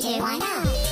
写完了。